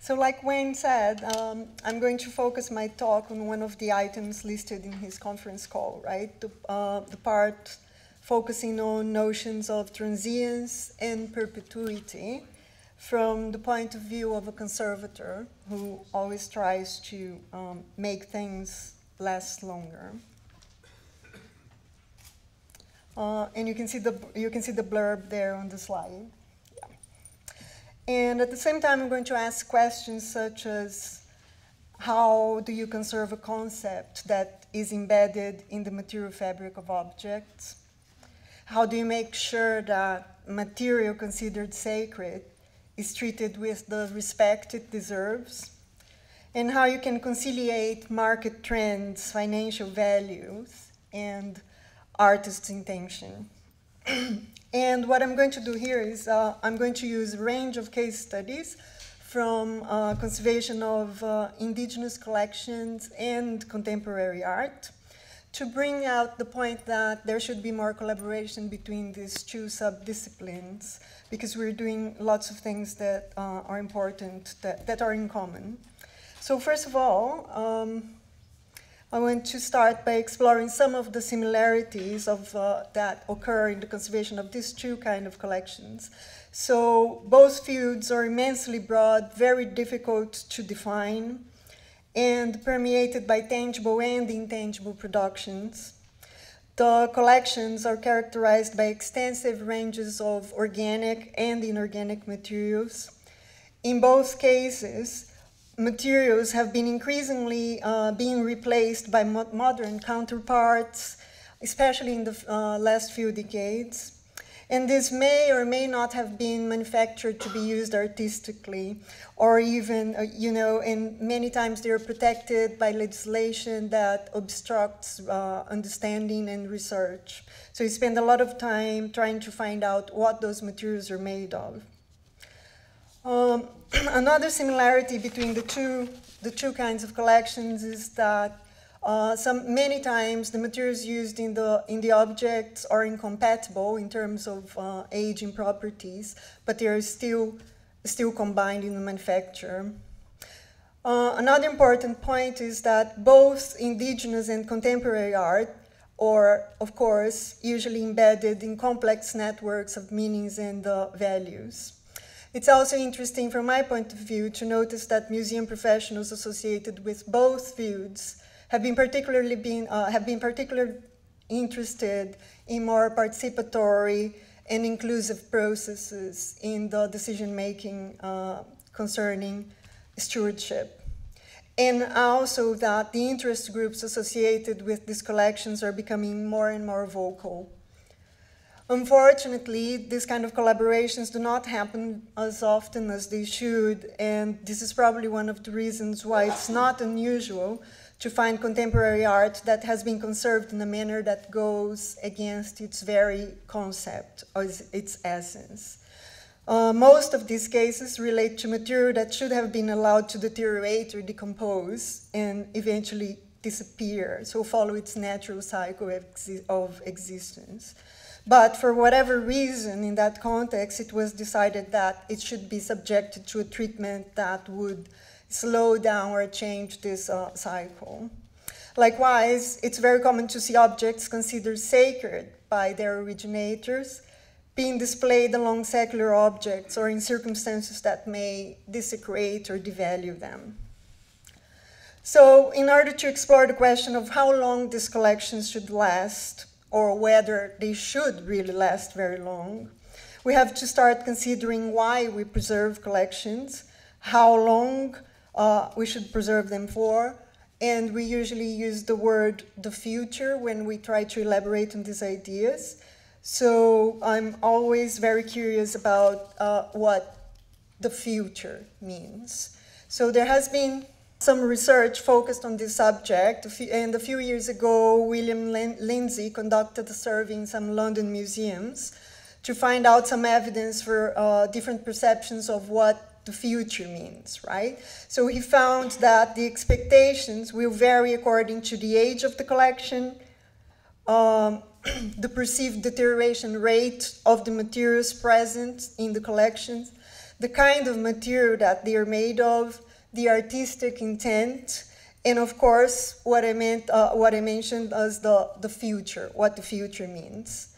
So like Wayne said, um, I'm going to focus my talk on one of the items listed in his conference call, right? The, uh, the part focusing on notions of transience and perpetuity from the point of view of a conservator who always tries to um, make things last longer. Uh, and you can see the you can see the blurb there on the slide. And at the same time, I'm going to ask questions such as how do you conserve a concept that is embedded in the material fabric of objects? How do you make sure that material considered sacred is treated with the respect it deserves? And how you can conciliate market trends, financial values, and artist's intention. and what I'm going to do here is uh, I'm going to use a range of case studies from uh, conservation of uh, indigenous collections and contemporary art to bring out the point that there should be more collaboration between these two subdisciplines because we're doing lots of things that uh, are important, that, that are in common. So first of all, um, I want to start by exploring some of the similarities of, uh, that occur in the conservation of these two kind of collections. So both fields are immensely broad, very difficult to define, and permeated by tangible and intangible productions. The collections are characterized by extensive ranges of organic and inorganic materials. In both cases, materials have been increasingly uh, being replaced by mo modern counterparts, especially in the uh, last few decades. And this may or may not have been manufactured to be used artistically, or even, uh, you know, and many times they're protected by legislation that obstructs uh, understanding and research. So you spend a lot of time trying to find out what those materials are made of. Um, another similarity between the two, the two kinds of collections is that uh, some, many times the materials used in the, in the objects are incompatible in terms of uh, age and properties, but they are still, still combined in the manufacture. Uh, another important point is that both indigenous and contemporary art are, of course, usually embedded in complex networks of meanings and uh, values. It's also interesting from my point of view to notice that museum professionals associated with both fields have been particularly been, uh, have been particularly interested in more participatory and inclusive processes in the decision making uh, concerning stewardship. And also that the interest groups associated with these collections are becoming more and more vocal. Unfortunately, these kind of collaborations do not happen as often as they should, and this is probably one of the reasons why it's not unusual to find contemporary art that has been conserved in a manner that goes against its very concept or its essence. Uh, most of these cases relate to material that should have been allowed to deteriorate or decompose and eventually disappear, so follow its natural cycle of, exi of existence. But for whatever reason, in that context, it was decided that it should be subjected to a treatment that would slow down or change this uh, cycle. Likewise, it's very common to see objects considered sacred by their originators being displayed along secular objects or in circumstances that may desecrate or devalue them. So in order to explore the question of how long these collections should last, or whether they should really last very long. We have to start considering why we preserve collections, how long uh, we should preserve them for, and we usually use the word the future when we try to elaborate on these ideas. So I'm always very curious about uh, what the future means. So there has been some research focused on this subject. And a few years ago, William Lindsay conducted a survey in some London museums to find out some evidence for uh, different perceptions of what the future means, right? So he found that the expectations will vary according to the age of the collection, um, the perceived deterioration rate of the materials present in the collections, the kind of material that they are made of, the artistic intent, and of course, what I meant, uh, what I mentioned as the, the future, what the future means.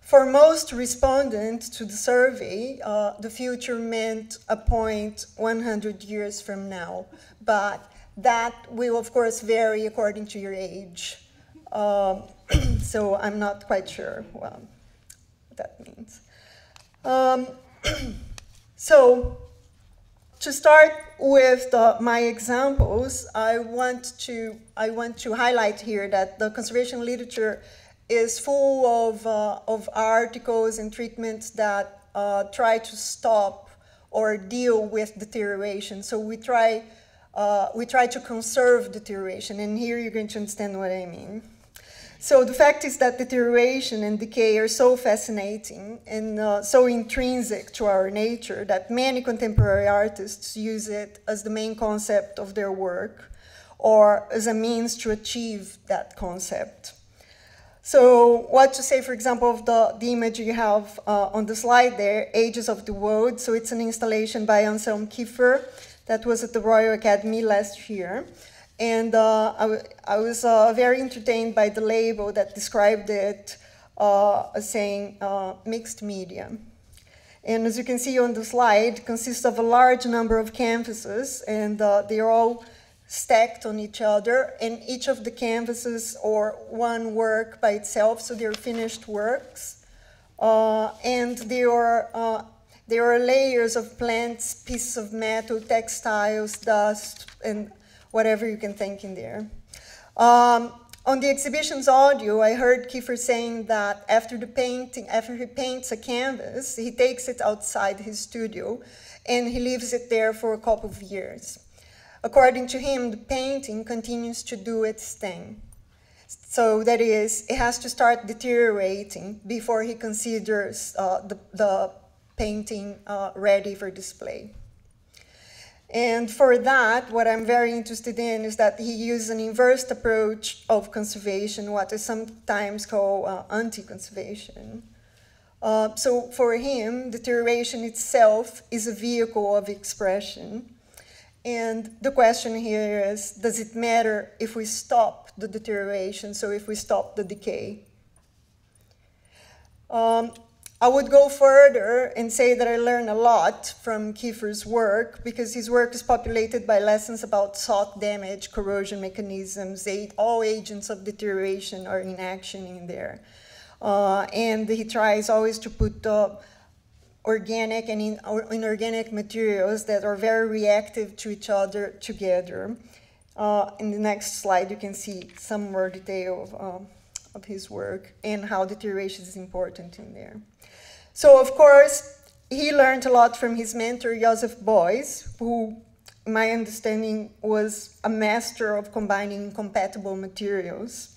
For most respondents to the survey, uh, the future meant a point 100 years from now, but that will of course vary according to your age. Um, so I'm not quite sure what that means. Um, so to start with the, my examples, I want to I want to highlight here that the conservation literature is full of uh, of articles and treatments that uh, try to stop or deal with deterioration. So we try uh, we try to conserve deterioration, and here you're going to understand what I mean. So the fact is that deterioration and decay are so fascinating and uh, so intrinsic to our nature that many contemporary artists use it as the main concept of their work or as a means to achieve that concept. So what to say, for example, of the, the image you have uh, on the slide there, Ages of the World. So it's an installation by Anselm Kiefer that was at the Royal Academy last year. And uh, I, was uh, very entertained by the label that described it uh, as saying mixed media. And as you can see on the slide, consists of a large number of canvases, and they are all stacked on each other, and each of the canvases or one work by itself, so they're finished works. Uh, and they are, uh, there are layers of plants, pieces of metal, textiles, dust, and whatever you can think in there. Um, on the exhibition's audio, I heard Kiefer saying that after the painting, after he paints a canvas, he takes it outside his studio and he leaves it there for a couple of years. According to him, the painting continues to do its thing. So that is, it has to start deteriorating before he considers uh, the, the, painting uh, ready for display. And for that, what I'm very interested in is that he used an inverse approach of conservation, what is sometimes called uh, anti-conservation. Uh, so for him, deterioration itself is a vehicle of expression. And the question here is, does it matter if we stop the deterioration, so if we stop the decay? Um, I would go further and say that I learned a lot from Kiefer's work because his work is populated by lessons about salt damage, corrosion mechanisms, all agents of deterioration are in action in there. Uh, and he tries always to put uh, organic and in, inorganic materials that are very reactive to each other together. Uh, in the next slide, you can see some more detail of, um, of his work and how deterioration is important in there. So, of course, he learned a lot from his mentor, Joseph Beuys, who, my understanding, was a master of combining compatible materials.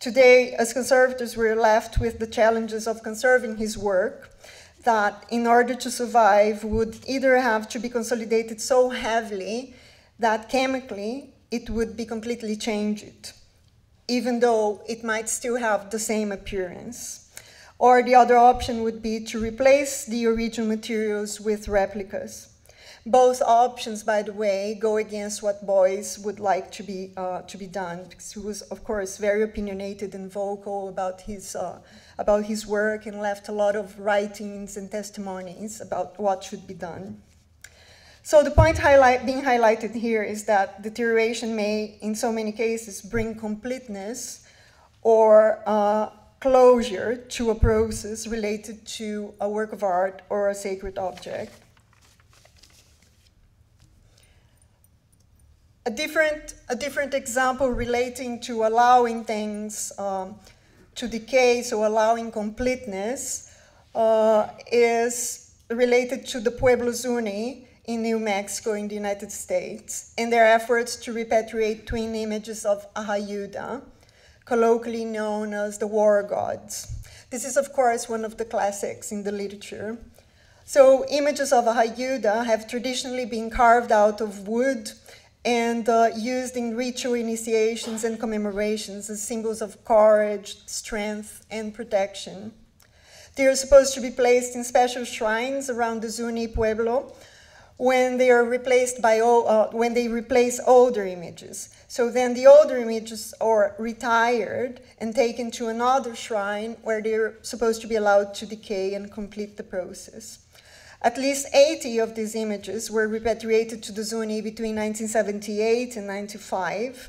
Today, as conservators, we're left with the challenges of conserving his work that, in order to survive, would either have to be consolidated so heavily that chemically it would be completely changed, even though it might still have the same appearance. Or the other option would be to replace the original materials with replicas. Both options, by the way, go against what Beuys would like to be, uh, to be done, because he was, of course, very opinionated and vocal about his, uh, about his work and left a lot of writings and testimonies about what should be done. So the point highlight, being highlighted here is that deterioration may, in so many cases, bring completeness or uh, closure to a process related to a work of art or a sacred object. A different, a different example relating to allowing things um, to decay, so allowing completeness, uh, is related to the Pueblo Zuni in New Mexico in the United States and their efforts to repatriate twin images of Ahayuda colloquially known as the war gods. This is, of course, one of the classics in the literature. So images of Ahayuda have traditionally been carved out of wood and uh, used in ritual initiations and commemorations as symbols of courage, strength, and protection. They are supposed to be placed in special shrines around the Zuni Pueblo when they are replaced by uh, when they replace older images. So then the older images are retired and taken to another shrine where they're supposed to be allowed to decay and complete the process. At least 80 of these images were repatriated to the Zuni between 1978 and 95,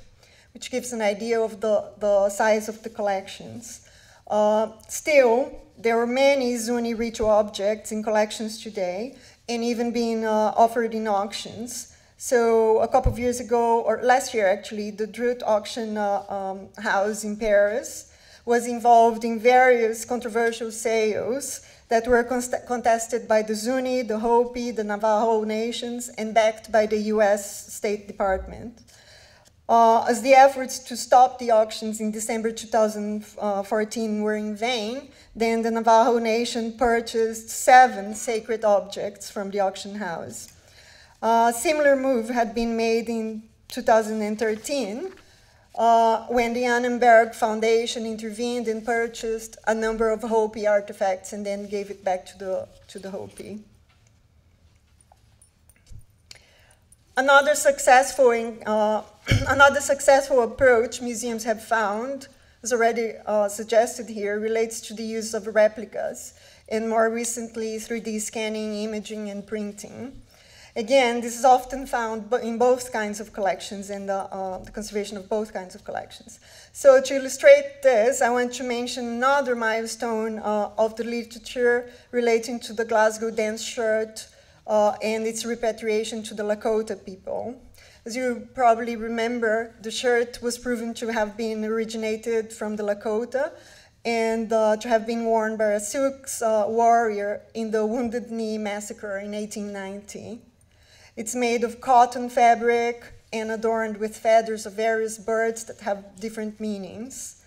which gives an idea of the, the size of the collections. Uh, still, there are many Zuni ritual objects in collections today, and even being uh, offered in auctions. So a couple of years ago, or last year actually, the Drouot auction uh, um, house in Paris was involved in various controversial sales that were contested by the Zuni, the Hopi, the Navajo nations, and backed by the US State Department. Uh, as the efforts to stop the auctions in December 2014 were in vain, then the Navajo Nation purchased seven sacred objects from the auction house. A similar move had been made in 2013 uh, when the Annenberg Foundation intervened and purchased a number of Hopi artifacts and then gave it back to the, to the Hopi. Another successful, uh, another successful approach museums have found, as already uh, suggested here, relates to the use of replicas, and more recently 3D scanning, imaging, and printing. Again, this is often found in both kinds of collections and the, uh, the, conservation of both kinds of collections. So to illustrate this, I want to mention another milestone uh, of the literature relating to the Glasgow dance shirt uh, and its repatriation to the Lakota people. As you probably remember, the shirt was proven to have been originated from the Lakota and uh, to have been worn by a Sioux uh, warrior in the Wounded Knee Massacre in 1890. It's made of cotton fabric and adorned with feathers of various birds that have different meanings.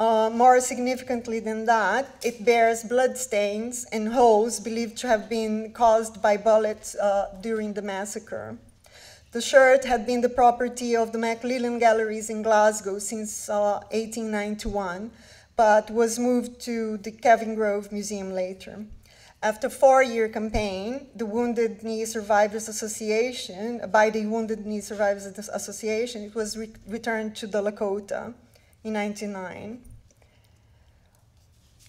Uh, more significantly than that, it bears bloodstains and holes believed to have been caused by bullets uh, during the massacre. The shirt had been the property of the McLellan Galleries in Glasgow since uh, 1891, but was moved to the Kelvingrove Museum later. After a four-year campaign, the Wounded Knee Survivors Association, by the Wounded Knee Survivors Association, it was re returned to the Lakota in 1999.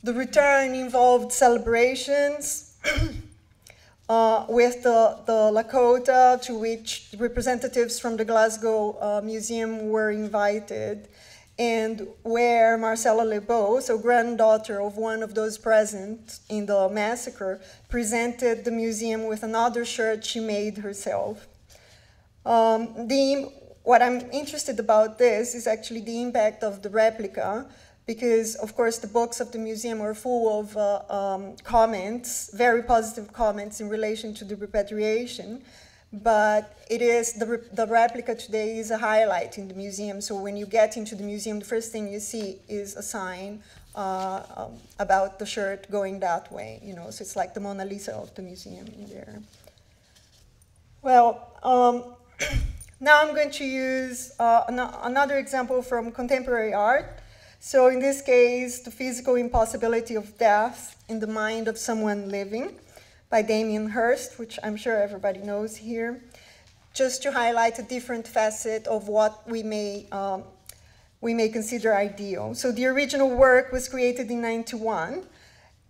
The return involved celebrations uh, with the, the Lakota, to which representatives from the Glasgow uh, Museum were invited, and where Marcella Lebeau, so granddaughter of one of those present in the massacre, presented the museum with another shirt she made herself. Um, the, what I'm interested about this is actually the impact of the replica, because of course the books of the museum are full of uh, um, comments, very positive comments in relation to the repatriation, but it is, the, the replica today is a highlight in the museum, so when you get into the museum, the first thing you see is a sign uh, um, about the shirt going that way, you know, so it's like the Mona Lisa of the museum in there. Well, um, Now I'm going to use uh, an another example from contemporary art. So in this case, the physical impossibility of death in the mind of someone living by Damien Hirst, which I'm sure everybody knows here, just to highlight a different facet of what we may, um, we may consider ideal. So the original work was created in 91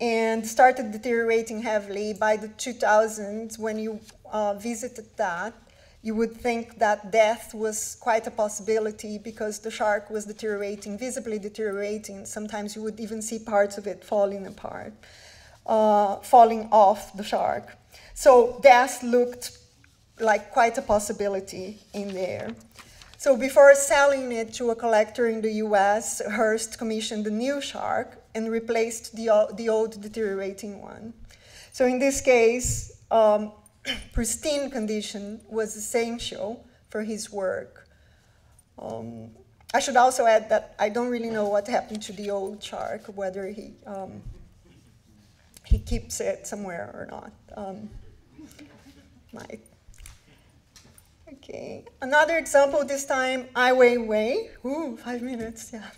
and started deteriorating heavily by the 2000s when you uh, visited that you would think that death was quite a possibility because the shark was deteriorating, visibly deteriorating. Sometimes you would even see parts of it falling apart, uh, falling off the shark. So death looked like quite a possibility in there. So before selling it to a collector in the US, Hirst commissioned a new shark and replaced the, the old deteriorating one. So in this case, um, pristine condition was essential for his work. Um, I should also add that I don't really know what happened to the old shark, whether he um, he keeps it somewhere or not. Um, might. Okay, another example this time, Ai Weiwei. Ooh, five minutes, yeah.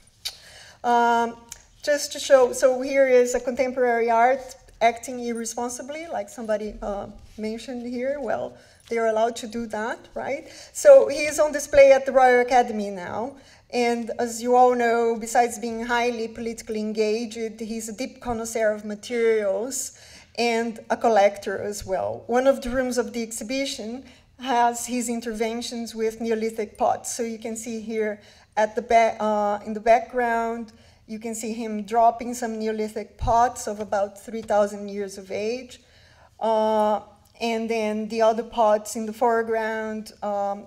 Um, just to show, so here is a contemporary art acting irresponsibly, like somebody uh, mentioned here. Well, they're allowed to do that, right? So he's on display at the Royal Academy now. And as you all know, besides being highly politically engaged, he's a deep connoisseur of materials and a collector as well. One of the rooms of the exhibition has his interventions with Neolithic pots. So you can see here at the uh, in the background, you can see him dropping some Neolithic pots of about 3,000 years of age. Uh, and then the other pots in the foreground, um,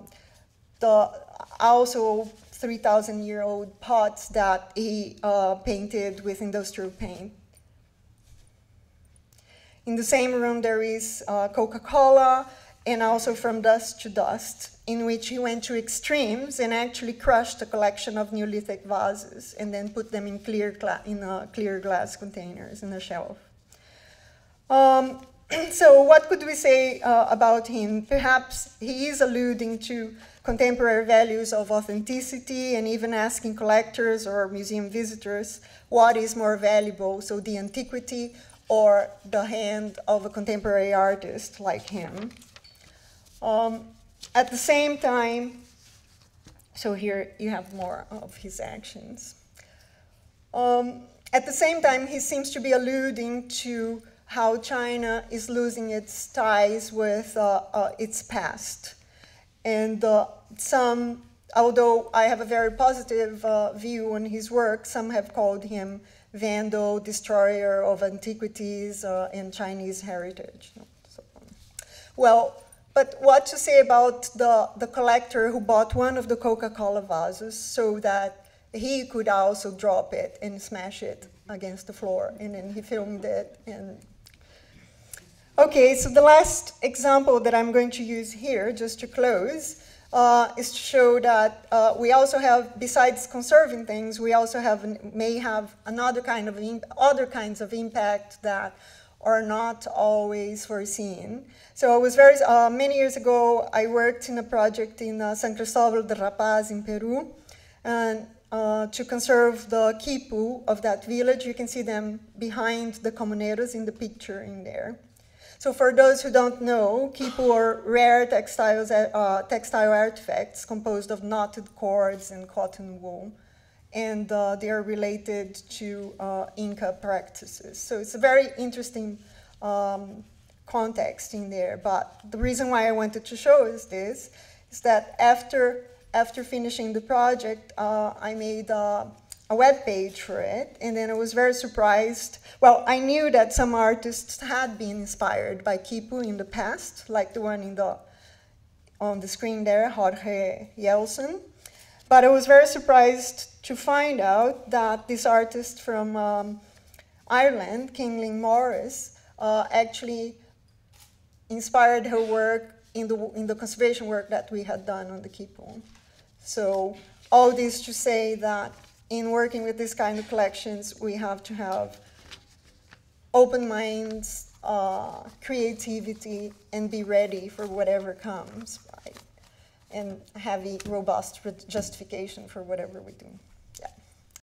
the also 3,000 year old pots that he uh, painted with industrial paint. In the same room, there is uh, Coca Cola and also From Dust to Dust, in which he went to extremes and actually crushed a collection of Neolithic vases and then put them in clear, in clear glass containers in a shelf. Um, so, what could we say uh, about him? Perhaps he is alluding to contemporary values of authenticity and even asking collectors or museum visitors what is more valuable, so the antiquity or the hand of a contemporary artist like him. Um, at the same time, so here you have more of his actions. Um, at the same time, he seems to be alluding to how China is losing its ties with uh, uh, its past. And uh, some, although I have a very positive uh, view on his work, some have called him vandal, destroyer of antiquities uh, and Chinese heritage. So, well, but what to say about the, the collector who bought one of the Coca-Cola vases so that he could also drop it and smash it against the floor, and then he filmed it and Okay, so the last example that I'm going to use here, just to close, uh, is to show that uh, we also have, besides conserving things, we also have may have another kind of other kinds of impact that are not always foreseen. So it was very uh, many years ago. I worked in a project in uh, San Cristobal de Rapaz in Peru, and uh, to conserve the quipu of that village. You can see them behind the comuneros in the picture in there. So for those who don't know, quipu are rare textiles, uh, textile artifacts composed of knotted cords and cotton wool. And uh, they are related to uh, Inca practices. So it's a very interesting um, context in there. But the reason why I wanted to show is this, is that after, after finishing the project, uh, I made uh, a web page for it, and then I was very surprised. Well, I knew that some artists had been inspired by quipu in the past, like the one in the on the screen there, Jorge Eielson. But I was very surprised to find out that this artist from um, Ireland, Kingling Morris, uh, actually inspired her work in the, in the conservation work that we had done on the quipu. So all this to say that in working with this kind of collections, we have to have open minds, uh, creativity, and be ready for whatever comes, right? And have a robust justification for whatever we do.